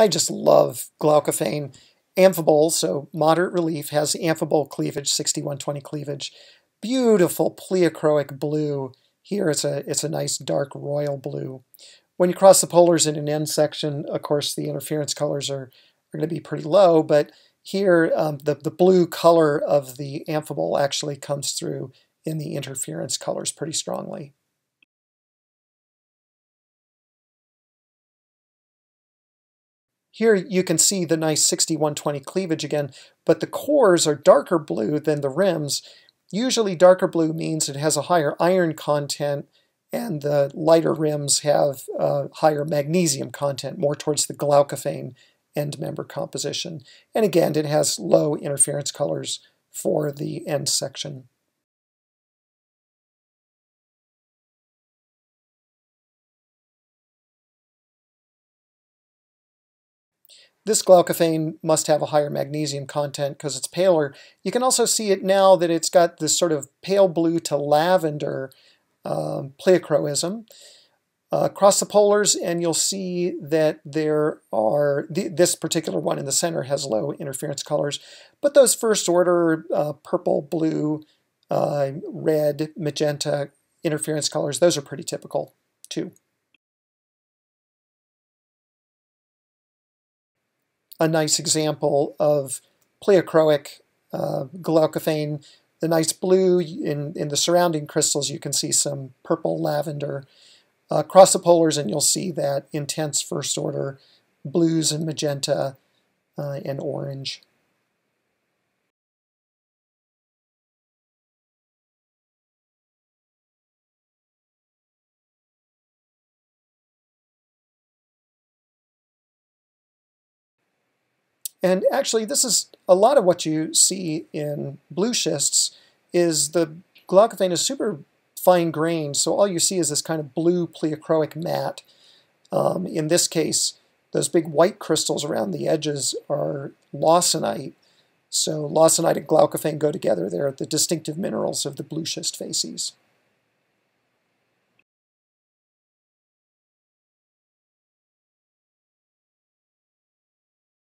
I just love glaucophane. Amphibole, so moderate relief, has amphibole cleavage, 6120 cleavage. Beautiful pleochroic blue. Here it's a, it's a nice dark royal blue. When you cross the polars in an end section, of course, the interference colors are, are going to be pretty low, but here um, the, the blue color of the amphibole actually comes through in the interference colors pretty strongly. Here you can see the nice 6120 cleavage again, but the cores are darker blue than the rims. Usually darker blue means it has a higher iron content and the lighter rims have higher magnesium content, more towards the glaucophane end member composition. And again, it has low interference colors for the end section. This glaucophane must have a higher magnesium content because it's paler. You can also see it now that it's got this sort of pale blue to lavender um, pleochroism. Uh, across the polars, and you'll see that there are, th this particular one in the center has low interference colors, but those first order uh, purple, blue, uh, red, magenta interference colors, those are pretty typical too. A nice example of pleochroic uh, glaucophane. The nice blue in, in the surrounding crystals, you can see some purple lavender. Uh, across the polars, and you'll see that intense first order blues and magenta uh, and orange. And actually, this is a lot of what you see in blue schists is the glaucophane is super fine grained, so all you see is this kind of blue pleochroic mat. Um, in this case, those big white crystals around the edges are lawsonite. So lawsonite and glaucophane go together. They're the distinctive minerals of the blue schist facies.